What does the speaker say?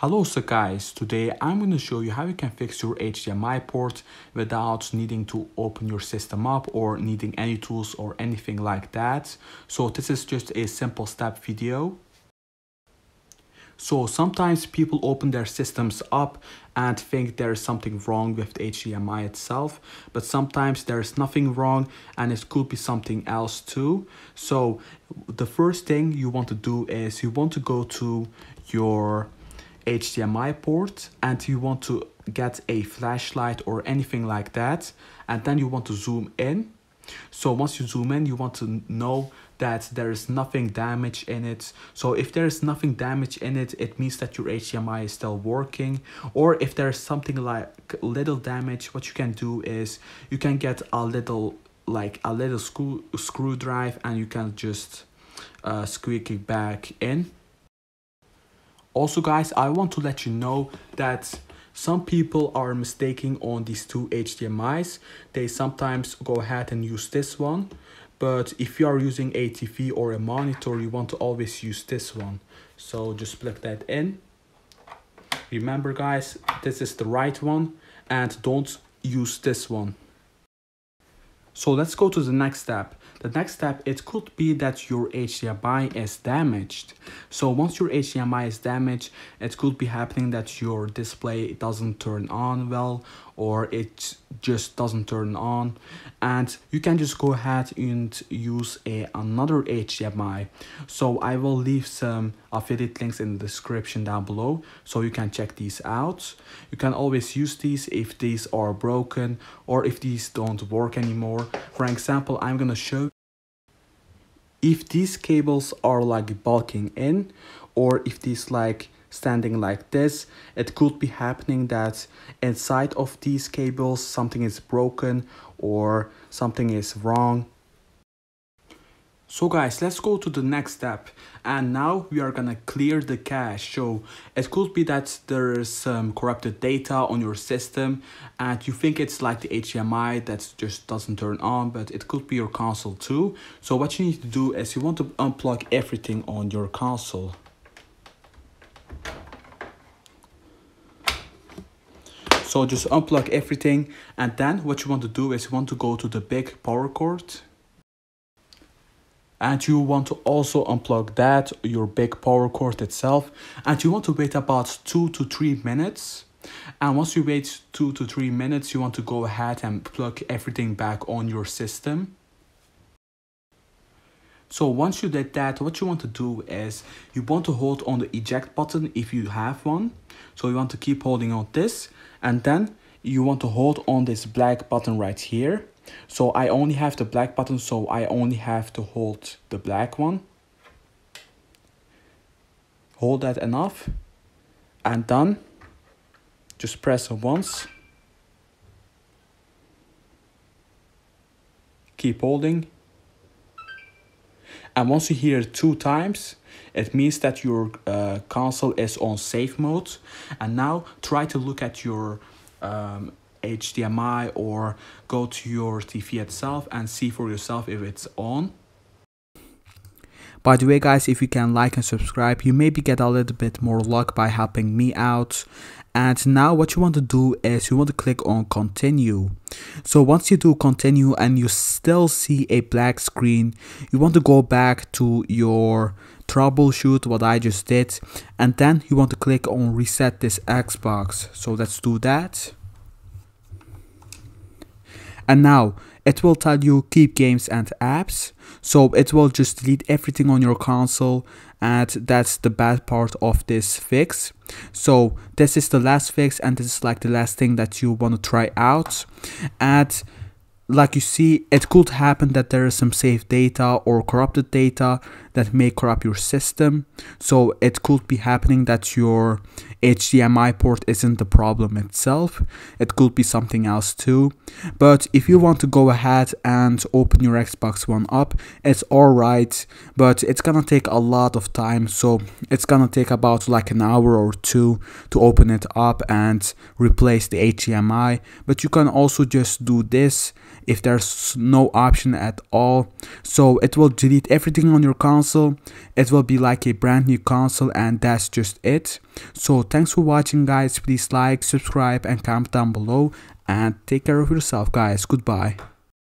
Hello so guys, today I'm going to show you how you can fix your HDMI port without needing to open your system up or needing any tools or anything like that. So this is just a simple step video. So sometimes people open their systems up and think there is something wrong with HDMI itself, but sometimes there's nothing wrong and it could be something else too. So the first thing you want to do is you want to go to your HDMI port and you want to get a flashlight or anything like that and then you want to zoom in. So once you zoom in you want to know that there is nothing damaged in it. So if there is nothing damaged in it it means that your HDMI is still working. Or if there's something like little damage what you can do is you can get a little like a little screw screw drive and you can just uh, squeak it back in also guys, I want to let you know that some people are mistaking on these two HDMIs. They sometimes go ahead and use this one. But if you are using a TV or a monitor, you want to always use this one. So just plug that in. Remember guys, this is the right one and don't use this one. So let's go to the next step. The next step, it could be that your HDMI is damaged. So once your HDMI is damaged, it could be happening that your display doesn't turn on well or it just doesn't turn on. And you can just go ahead and use a another HDMI so I will leave some affiliate links in the description down below so you can check these out. You can always use these if these are broken or if these don't work anymore. For example I'm gonna show if these cables are like bulking in or if these like standing like this it could be happening that inside of these cables something is broken or something is wrong so guys, let's go to the next step. And now we are gonna clear the cache. So it could be that there is some corrupted data on your system and you think it's like the HDMI that just doesn't turn on, but it could be your console too. So what you need to do is you want to unplug everything on your console. So just unplug everything and then what you want to do is you want to go to the big power cord. And you want to also unplug that your big power cord itself. And you want to wait about two to three minutes. And once you wait two to three minutes you want to go ahead and plug everything back on your system so once you did that, what you want to do is you want to hold on the eject button if you have one. So you want to keep holding on this and then you want to hold on this black button right here. So I only have the black button, so I only have to hold the black one. Hold that enough and done. Just press it once. Keep holding and once you hear it two times, it means that your uh, console is on safe mode. And now try to look at your um, HDMI or go to your TV itself and see for yourself if it's on. By the way guys, if you can like and subscribe, you maybe get a little bit more luck by helping me out. And now what you want to do is you want to click on continue. So once you do continue and you still see a black screen you want to go back to your troubleshoot what I just did. And then you want to click on reset this Xbox. So let's do that and now it will tell you keep games and apps. So it will just delete everything on your console and that's the bad part of this fix. So this is the last fix and this is like the last thing that you want to try out. And like you see, it could happen that there is some saved data or corrupted data that may corrupt your system. So it could be happening that your HDMI port isn't the problem itself. It could be something else too. But if you want to go ahead and open your Xbox One up, it's alright, but it's gonna take a lot of time. So it's gonna take about like an hour or two to open it up and replace the HDMI. But you can also just do this if there's no option at all. So it will delete everything on your console. It will be like a brand new console and that's just it. So thanks for watching guys. Please like subscribe and comment down below. And take care of yourself guys. Goodbye